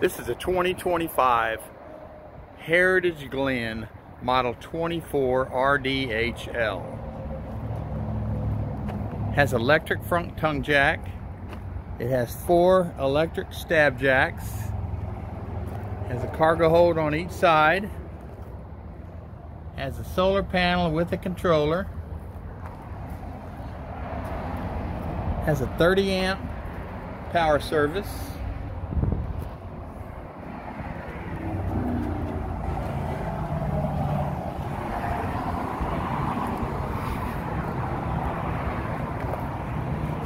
This is a 2025 Heritage Glen Model 24 RDHL. Has electric front tongue jack. It has four electric stab jacks. Has a cargo hold on each side. Has a solar panel with a controller. Has a 30 amp power service.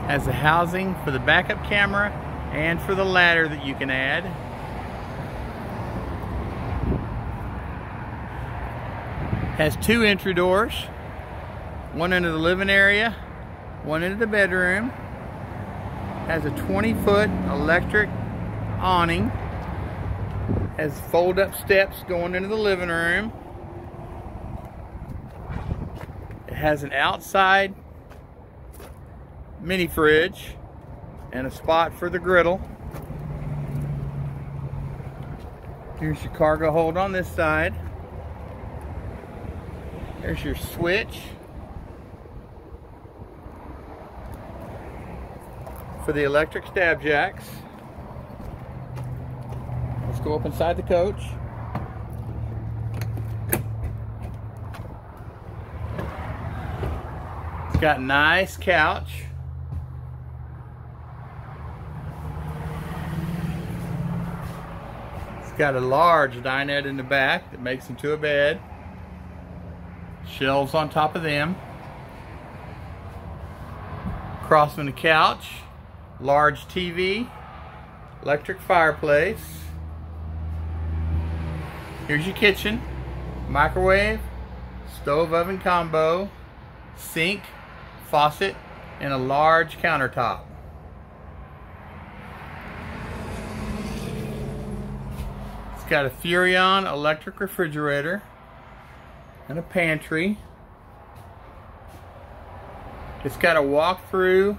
Has the housing for the backup camera and for the ladder that you can add. Has two entry doors, one into the living area, one into the bedroom. Has a 20 foot electric awning. Has fold up steps going into the living room. It has an outside mini fridge and a spot for the griddle. Here's your cargo hold on this side. There's your switch for the electric stab jacks. Let's go up inside the coach. It's got a nice couch. Got a large dinette in the back that makes into a bed. Shelves on top of them. Across from the couch, large TV, electric fireplace. Here's your kitchen, microwave, stove oven combo, sink, faucet, and a large countertop. Got a Furrion electric refrigerator and a pantry. It's got a walk-through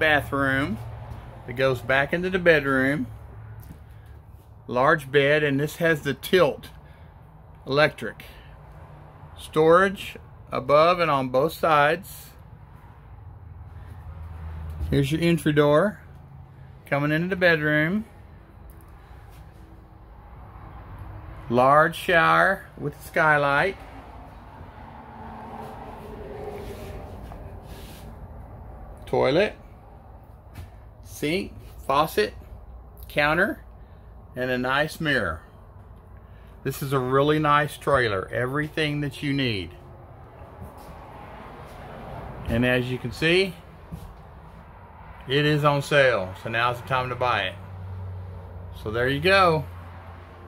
bathroom that goes back into the bedroom. Large bed, and this has the tilt electric. Storage above and on both sides. Here's your entry door coming into the bedroom. Large shower with skylight. Toilet, sink, faucet, counter, and a nice mirror. This is a really nice trailer. Everything that you need. And as you can see, it is on sale. So now's the time to buy it. So there you go.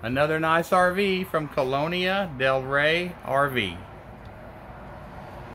Another nice RV from Colonia Del Rey RV.